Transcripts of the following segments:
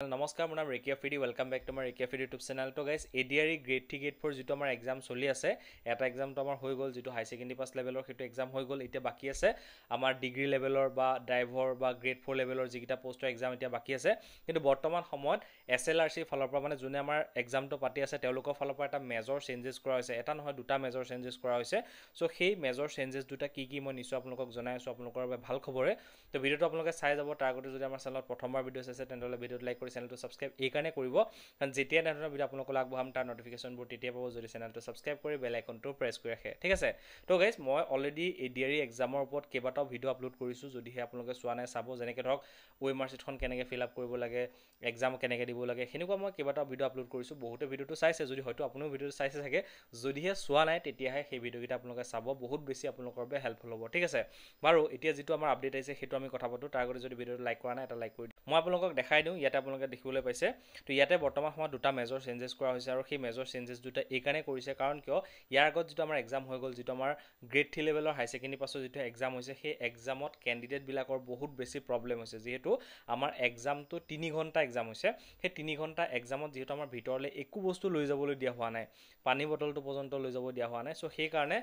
নমস্কাৰ মোৰ নাম Rekiya Fidi welcome back to আমাৰ ৰেকিয়া ফিডি ইউটিউব চেনেল তো guys A D R grade three grade four যিটো আমাৰ এক্সাম চলি আছে এটা এক্সামটো আমাৰ হৈ গ'ল যিটো হাই ছেকেণ্ডেৰী পাছ লেভেলৰ সেইটো এক্সাম হৈ গ'ল এতিয়া বাকী আছে আমাৰ ডিগ্ৰী লেভেলৰ বা ড্ৰাইভৰ বা গ্ৰেড ফ'ৰ লেভেলৰ যিকেইটা পষ্টৰ এক্সাম এতিয়া বাকী আছে কিন্তু বৰ্তমান সময়ত এছ এল আৰ চিৰ ফালৰ পৰা মানে যোনে আমাৰ এক্সামটো পাতি আছে তেওঁলোকৰ ফালৰ পৰা এটা মেজৰ চেঞ্জেছ কৰা হৈছে এটা নহয় দুটা মেজৰ চেঞ্জেছ কৰা হৈছে চ' সেই মেজৰ চেঞ্জেছ দুটা কি কি মই নিশ্চয় আপোনালোকক জনাই আছোঁ আপোনালোকৰ বাবে ভাল খবৰে তো ভিডিঅ'টো আপোনালোকে চাই যাব তাৰ আগতে যদি আমাৰ চেনেলত প্ৰথমবাৰ ভিডিঅ' চাইছে তেনেহ'লে ভিডিঅ'টো লাইক কৰি চেনেলটো ছাবস্ক্ৰাইব এইকাৰণে কৰিব। কাৰণ যেতিয়া তেনেধৰণৰ ভিডিঅ' আপোনালোকক আগবঢ়াম তাৰ নটিফিকেশ্যনবোৰ তেতিয়া পাব যদি চেনেলটো ছাবস্ক্ৰাইব কৰি বেল আইকনটো প্ৰেছ কৰি ৰাখে। ঠিক আছে? তো গাইজ মই already A D R E এক্সামৰ ওপৰত কেইবাটাও ভিডিঅ' আপলোড কৰিছোঁ যদিহে আপোনালোকে চোৱা নাই চাব। যেনেকৈ ধৰক ৱেব মাৰ্কশ্বিটখন কেনেকৈ ফিল আপ কৰিব লাগে এক্সাম কেনেকৈ দিব লাগে সেনেকুৱা মই কেইবাটাও ভিডিঅ' আপলোড কৰিছোঁ। বহুতে ভিডিঅ'টো চাইছে যদি হয়তো আপুনিও ভিডিঅ'টো চাইছে চাগে। যদিহে চোৱা নাই তেতিয়াহে সেই ভিডিঅ'কেইটা আপোনালোকে চাব। বহুত বেছি আপোনালোকৰ বাবে হেল্পফুল হ'ব। ঠিক আছে? বাৰু এতিয়া যিটো আমাৰ আপডেট আহিছে সেইটো আমি কথা পাতোঁ। তাৰ আগতে যদি ভিডিঅ'টো লাইক কৰা নাই এটা লাইক কৰি দিওঁ মই আপোনালোকক দেখাই দিওঁ ইয়াতে আপোনালোকে দেখিবলৈ পাইছে। তো ইয়াতে বৰ্তমান সময়ত দুটা মেজৰ চেঞ্জেছ কৰা হৈছে আৰু সেই মেজৰ চেঞ্জেছ দুটা এইকাৰণে কৰিছে কাৰণ কিয় ইয়াৰ আগত যিটো আমাৰ এক্সাম হৈ গ'ল যিটো আমাৰ গ্ৰেড থ্ৰী লেভেলৰ হাই ছেকেণ্ডেৰী পাছৰ যিটো এক্সাম হৈছে সেই এক্সামত কেণ্ডিডেটবিলাকৰ বহুত বেছি প্ৰব্লেম হৈছে। যিহেতু আমাৰ এক্সামটো তিনি ঘণ্টা এক্সাম হৈছে। সেই তিনি ঘণ্টা এক্সামত যিহেতু আমাৰ ভিতৰলৈ একো বস্তু লৈ যাবলৈ দিয়া হোৱা নাই। পানী বটলটো পৰ্যন্ত লৈ যাব দিয়া হোৱা নাই। চ' সেইকাৰণে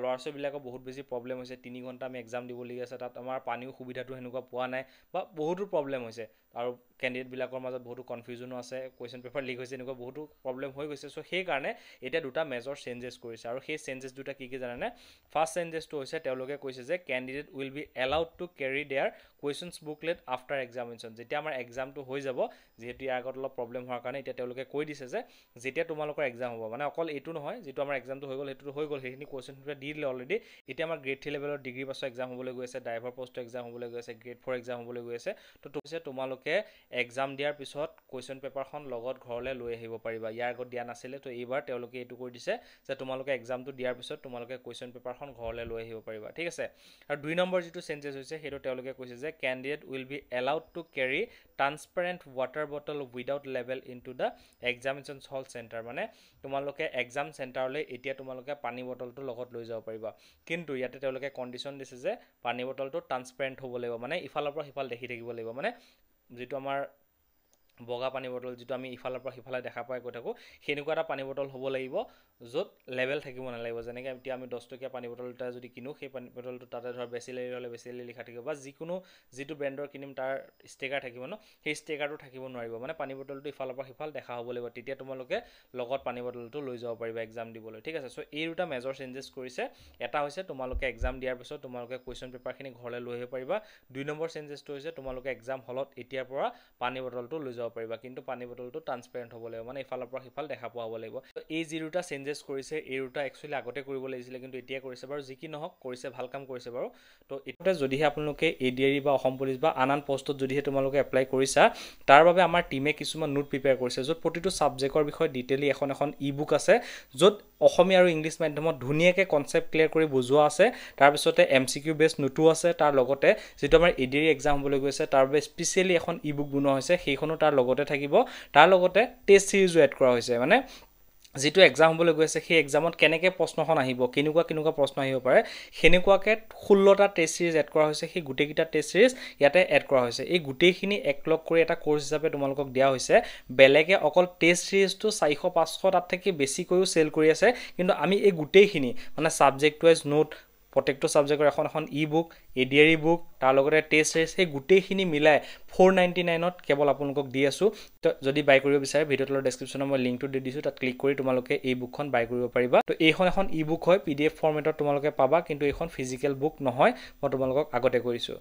ল'ৰা ছোৱালীবিলাকৰ বহুত বেছি প্ৰব্লেম হৈছে। তিনি ঘণ্টা আমি এক্সাম দিবলগীয়া আছে। তাত আমাৰ পানীও সুবিধাটো সেনেকুৱা পোৱা নাই বা বহুতো প্ৰব্লেম হৈছে। আৰু কেণ্ডিডেটবিলাকৰ মাজত বহুতো কনফিউজনো আছে কুৱেশ্যন পেপাৰ লিক হৈছে এনেকুৱা বহুতো প্ৰব্লেম হৈ গৈছে। চ' সেইকাৰণে এতিয়া দুটা মেজৰ চেঞ্জেছ কৰিছে আৰু সেই চেঞ্জেছ দুটা কি কি জানেনে? ফাৰ্ষ্ট চেঞ্জেছটো হৈছে তেওঁলোকে কৈছে যে candidate will be allowed to carry their questions booklet after examination যেতিয়া আমাৰ এক্সামটো হৈ যাব যিহেতু ইয়াৰ আগত অলপ প্ৰব্লেম হোৱাৰ কাৰণে এতিয়া তেওঁলোকে কৈ দিছে যে যেতিয়া তোমালোকৰ এক্সাম হ'ব মানে অকল এইটো নহয় যিটো আমাৰ এক্সামটো হৈ গ'ল সেইটোতো হৈ গ'ল সেইখিনি কুৱেশ্যন পেপাৰ দি দিলে অলৰেডি এতিয়া আমাৰ গ্ৰেড থ্ৰী লেভেলৰ ডিগ্ৰী পাছৰ এক্সাম হ'বলৈ গৈ আছে ড্ৰাইভাৰ পষ্টৰ এক্সাম হ'বলৈ গৈ আছে গ্ৰেড ফ'ৰ এক্সাম হ'বলৈ গৈ আছে। তো তোমালোকে এক্সাম দিয়াৰ পিছত কুৱেশ্যন পেপাৰখন লগত ঘৰলৈ লৈ আহিব পাৰিবা। ইয়াৰ আগত দিয়া নাছিলে তো এইবাৰ তেওঁলোকে এইটো কৰি দিছে যে তোমালোকে এক্সামটো দিয়াৰ পিছত তোমালোকে কুৱেশ্যন পেপাৰখন ঘৰলৈ লৈ আহিব পাৰিবা ঠিক আছে? আৰু দুই নম্বৰ যিটো চেঞ্জেছ হৈছে সেইটো তেওঁলোকে কৈছে যে candidate will be allowed to carry transparent water bottle without level in to the examination hall center মানে তোমালোকে এক্সাম চেণ্টাৰলৈ এতিয়া তোমালোকে পানী বটলটো লগত লৈ যাব পাৰিবা। কিন্তু ইয়াতে তেওঁলোকে কণ্ডিশ্যন দিছে যে পানী বটলটো ট্ৰান্সপাৰেণ্ট হ'ব লাগিব। মানে ইফালৰ পৰা সিফাল দেখি থাকিব লাগিব। মানে যিটো আমাৰ বগা পানী বটল যিটো আমি ইফালৰ পৰা সিফালে দেখা পাই গৈ থাকোঁ সেনেকুৱা এটা পানী বটল হ'ব লাগিব য'ত লেভেল থাকিব নালাগিব। যেনেকৈ এতিয়া আমি দহ টকীয়া পানী বটল এটা যদি কিনো সেই পানী বটলটো তাতে ধৰ বেচিলেৰি হ'লে বেচিলেৰি লিখা থাকিব বা যিকোনো যিটো ব্ৰেণ্ডৰ কিনিম তাৰ ষ্টেকাৰ থাকিব ন সেই ষ্টেকাৰটো থাকিব নোৱাৰিব। মানে পানী বটলটো ইফালৰ পৰা সিফাল দেখা হ'ব লাগিব তেতিয়া তোমালোকে লগত পানী বটলটো লৈ যাব পাৰিবা এক্সাম দিবলৈ ঠিক আছে? চ' এই দুটা মেজৰ চেঞ্জেছ কৰিছে। এটা হৈছে তোমালোকে এক্সাম দিয়াৰ পিছত তোমালোকে কুৱেশ্যন পেপাৰখিনি ঘৰলৈ লৈ আহিব পাৰিবা। দুই নম্বৰ চেঞ্জেছটো হৈছে তোমালোকে এক্সাম হলত এতিয়াৰ পৰা পানী বটলটো লৈ যাব পাৰিবা। কিন্তু পানী বটলটো ট্ৰান্সপেৰেণ্ট হ'ব লাগিব মানে ইফালৰ পৰা সিফাল দেখা পোৱা হ'ব লাগিব। এই যি দুটা চেঞ্জেছ কৰিছে এই দুটা একচুৱেলি আগতে কৰিব লাগিছিলে কিন্তু এতিয়া কৰিছে বাৰু। যি কি নহওক কৰিছে ভাল কাম কৰিছে বাৰু। তো এতিয়া যদিহে আপোনালোকে এ ডি আৰ ই বা অসম পুলিচ বা আন আন পষ্টত যদিহে তোমালোকে এপ্লাই কৰিছা তাৰ বাবে আমাৰ টীমে কিছুমান নোট প্ৰিপেয়াৰ কৰিছে য'ত প্ৰতিটো ছাবজেক্টৰ বিষয়ে ডিটেইলি এখন এখন ই বুক আছে য'ত অসমীয়া আৰু ইংলিছ মাধ্যমত ধুনীয়াকৈ কনচেপ্ট ক্লিয়াৰ কৰি বুজোৱা আছে। তাৰপিছতে এম চি কিউ বেছ নোটো আছে তাৰ লগতে যিটো আমাৰ A D R E exam হ'বলৈ গৈছে তাৰ বাবে স্পেচিয়েলি এখন ই বুক বনোৱা হৈছে সেইখনো তাৰ লগতে থাকিব। তাৰ লগতে টেষ্ট চিৰিজো এড কৰা হৈছে মানে যিটো এক্সাম হ'বলৈ গৈ আছে সেই এক্সামত কেনেকৈ প্ৰশ্নখন আহিব কেনেকুৱা কেনেকুৱা প্ৰশ্ন আহিব পাৰে সেনেকুৱাকৈ ষোল্লটা টেষ্ট চিৰিজ এড কৰা হৈছে সেই গোটেইকেইটা টেষ্ট চিৰিজ ইয়াতে এড কৰা হৈছে। এই গোটেইখিনি একলগ কৰি এটা ক'ৰ্চ হিচাপে তোমালোকক দিয়া হৈছে। বেলেগে অকল টেষ্ট চিৰিজটো চাৰিশ পাঁচশ তাত থাকি বেছিকৈও চেল কৰি আছে কিন্তু আমি এই গোটেইখিনি মানে ছাবজেক্ট ৱাইজ নোট প্ৰত্যেকটো ছাবজেক্টৰ এখন এখন e book A D R E book তাৰ লগতে টেষ্ট চিৰিজ সেই গোটেইখিনি মিলাই ফ'ৰ নাইণ্টি নাইনত কেৱল আপোনালোকক দি আছোঁ। তো যদি বাই কৰিব বিচাৰে ভিডিঅ' তলৰ ডেছক্ৰিপশ্যনত মই লিংকটো দি দিছোঁ তাত ক্লিক কৰি তোমালোকে এই বুকখন বাই কৰিব পাৰিবা। তো এইখন এখন ই বুক হয় পি ডি এফ ফৰ্মেটত তোমালোকে পাবা কিন্তু এইখন ফিজিকেল বুক নহয় মই তোমালোকক আগতে কৰিছোঁ